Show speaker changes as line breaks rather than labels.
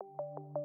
you